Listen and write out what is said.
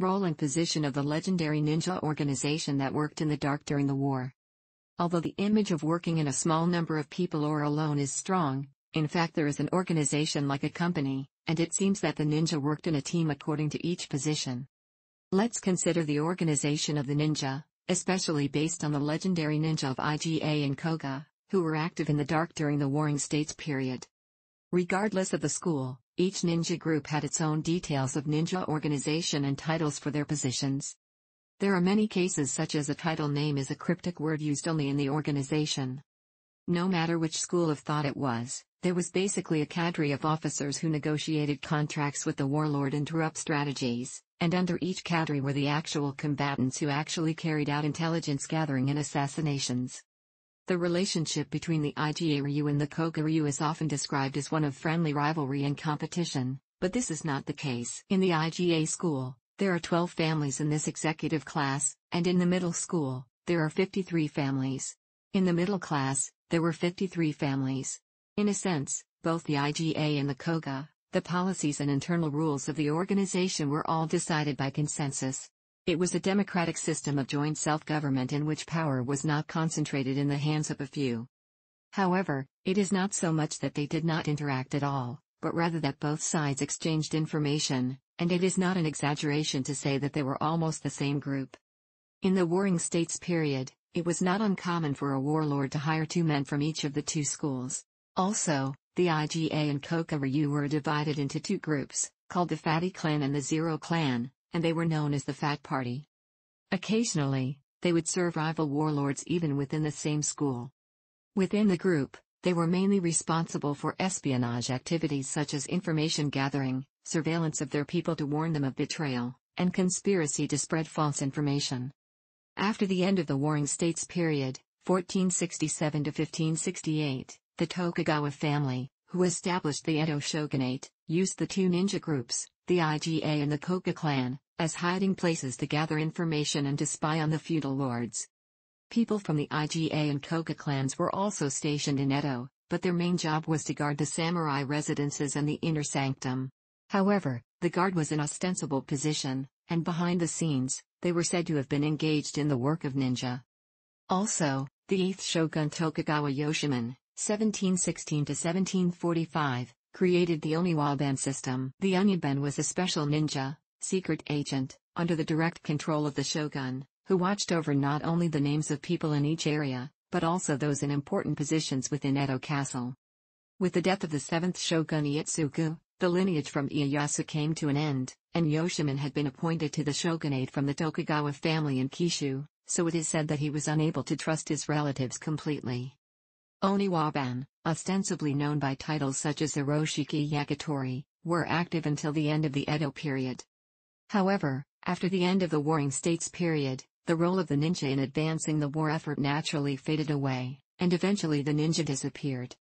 Role and position of the legendary ninja organization that worked in the dark during the war. Although the image of working in a small number of people or alone is strong, in fact there is an organization like a company, and it seems that the ninja worked in a team according to each position. Let's consider the organization of the ninja, especially based on the legendary ninja of IGA and Koga, who were active in the dark during the Warring States period. Regardless of the school, each ninja group had its own details of ninja organization and titles for their positions. There are many cases such as a title name is a cryptic word used only in the organization. No matter which school of thought it was, there was basically a cadre of officers who negotiated contracts with the warlord and drew up strategies, and under each cadre were the actual combatants who actually carried out intelligence gathering and assassinations. The relationship between the IGA Ryu and the Koga Ryu is often described as one of friendly rivalry and competition, but this is not the case. In the IGA school, there are 12 families in this executive class, and in the middle school, there are 53 families. In the middle class, there were 53 families. In a sense, both the IGA and the Koga, the policies and internal rules of the organization were all decided by consensus. It was a democratic system of joint self-government in which power was not concentrated in the hands of a few. However, it is not so much that they did not interact at all, but rather that both sides exchanged information, and it is not an exaggeration to say that they were almost the same group. In the Warring States period, it was not uncommon for a warlord to hire two men from each of the two schools. Also, the IGA and Koga Ryu were divided into two groups, called the Fatty Clan and the Zero Clan, and they were known as the Fat Party. Occasionally, they would serve rival warlords even within the same school. Within the group, they were mainly responsible for espionage activities such as information gathering, surveillance of their people to warn them of betrayal, and conspiracy to spread false information. After the end of the Warring States period, 1467 to 1568, the Tokugawa family, who established the Edo shogunate, used the two ninja groups, the IGA and the Koga clan, as hiding places to gather information and to spy on the feudal lords. People from the IGA and Koga clans were also stationed in Edo, but their main job was to guard the samurai residences and the inner sanctum. However, the guard was an ostensible position, and behind the scenes, they were said to have been engaged in the work of ninja. Also, the 8th shogun Tokugawa Yoshimune, 1716 to 1745, created the Oniwaban system. The Oniwaban was a special ninja, secret agent, under the direct control of the shogun, who watched over not only the names of people in each area, but also those in important positions within Edo Castle. With the death of the seventh shogun Ietsugu, the lineage from Ieyasu came to an end, and Yoshimune had been appointed to the shogunate from the Tokugawa family in Kishu, so it is said that he was unable to trust his relatives completely. Oniwaban, ostensibly known by titles such as Hiroshiki Yakitori, were active until the end of the Edo period. However, after the end of the Warring States period, the role of the ninja in advancing the war effort naturally faded away, and eventually the ninja disappeared.